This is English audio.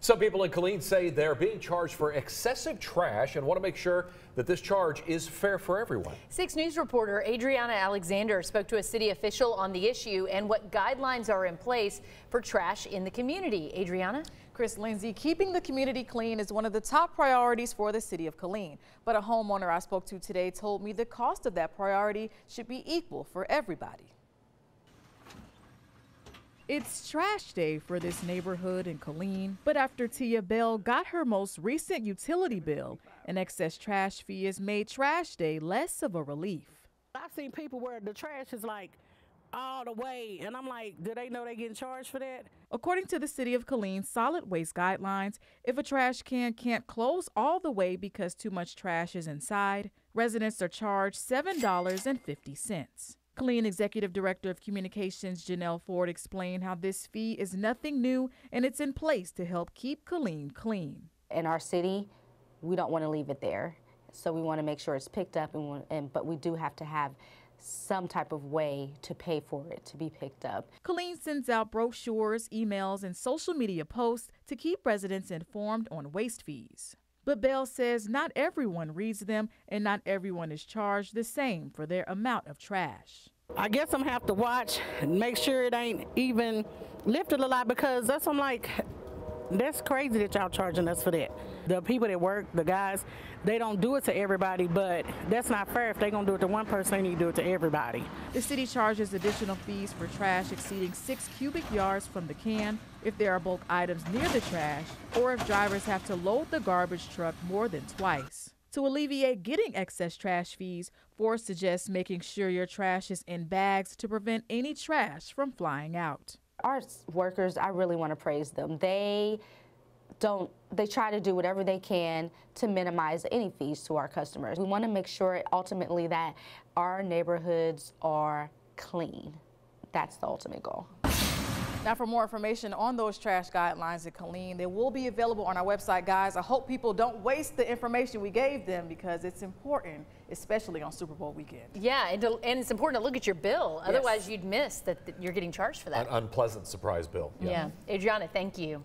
Some people in Killeen say they're being charged for excessive trash and want to make sure that this charge is fair for everyone. 6 News reporter Adriana Alexander spoke to a city official on the issue and what guidelines are in place for trash in the community. Adriana? Chris Lindsay, keeping the community clean is one of the top priorities for the city of Killeen. But a homeowner I spoke to today told me the cost of that priority should be equal for everybody. It's trash day for this neighborhood in Killeen, but after Tia Bell got her most recent utility bill, an excess trash fee has made trash day less of a relief. I've seen people where the trash is like all the way, and I'm like, do they know they're getting charged for that? According to the City of Killeen solid waste guidelines, if a trash can can't close all the way because too much trash is inside, residents are charged $7.50. Killeen Executive Director of Communications Janelle Ford explained how this fee is nothing new and it's in place to help keep Killeen clean. In our city, we don't want to leave it there, so we want to make sure it's picked up, and, and but we do have to have some type of way to pay for it to be picked up. Killeen sends out brochures, emails, and social media posts to keep residents informed on waste fees. But Bell says not everyone reads them and not everyone is charged the same for their amount of trash. I guess I'm have to watch and make sure it ain't even lifted a lot because that's I'm like, that's crazy that y'all charging us for that. The people that work, the guys, they don't do it to everybody, but that's not fair. If they're gonna do it to one person, they need to do it to everybody. The city charges additional fees for trash exceeding six cubic yards from the can, if there are bulk items near the trash, or if drivers have to load the garbage truck more than twice. To alleviate getting excess trash fees, Ford suggests making sure your trash is in bags to prevent any trash from flying out. Our workers, I really want to praise them. They don't they try to do whatever they can to minimize any fees to our customers. We want to make sure ultimately that our neighborhoods are clean. That's the ultimate goal. Now, for more information on those trash guidelines at Killeen, they will be available on our website, guys. I hope people don't waste the information we gave them because it's important, especially on Super Bowl weekend. Yeah, and, to, and it's important to look at your bill. Yes. Otherwise, you'd miss that, that you're getting charged for that. An unpleasant surprise bill. yeah. yeah. Adriana, thank you.